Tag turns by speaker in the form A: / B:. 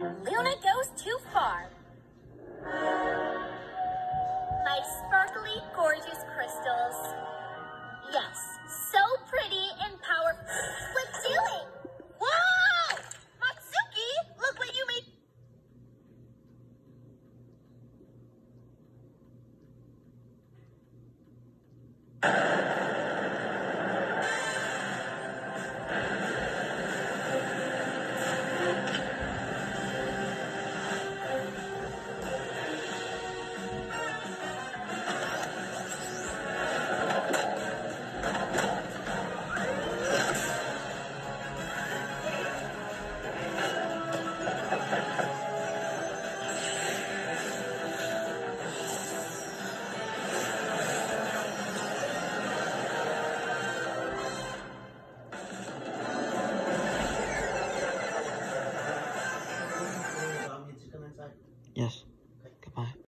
A: Luna goes too far. My Yes.